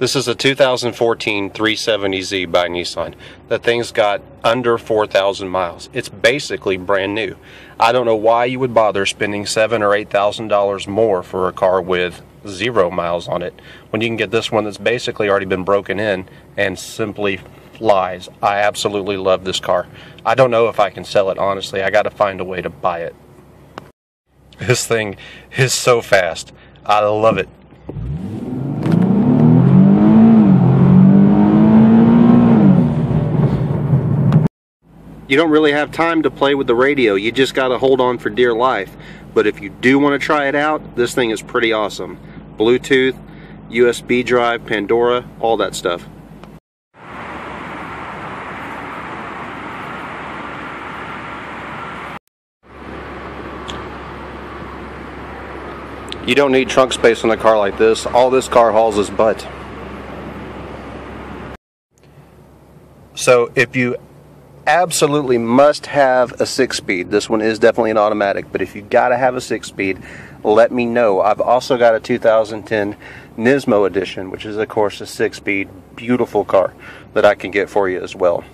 This is a 2014 370Z by Nissan. The thing's got under 4,000 miles. It's basically brand new. I don't know why you would bother spending seven or eight thousand dollars more for a car with zero miles on it when you can get this one that's basically already been broken in and simply flies. I absolutely love this car. I don't know if I can sell it honestly. I got to find a way to buy it. This thing is so fast. I love it. You don't really have time to play with the radio. You just got to hold on for dear life. But if you do want to try it out, this thing is pretty awesome. Bluetooth, USB drive, Pandora, all that stuff. You don't need trunk space on a car like this. All this car hauls is butt. So if you absolutely must have a six speed. This one is definitely an automatic, but if you gotta have a six speed, let me know. I've also got a 2010 Nismo edition, which is of course a six speed, beautiful car that I can get for you as well.